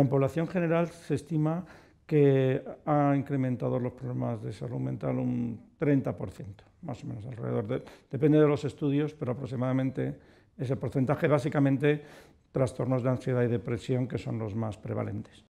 En población general se estima que ha incrementado los problemas de salud mental un 30%, más o menos alrededor. De, depende de los estudios, pero aproximadamente ese porcentaje, básicamente trastornos de ansiedad y depresión, que son los más prevalentes.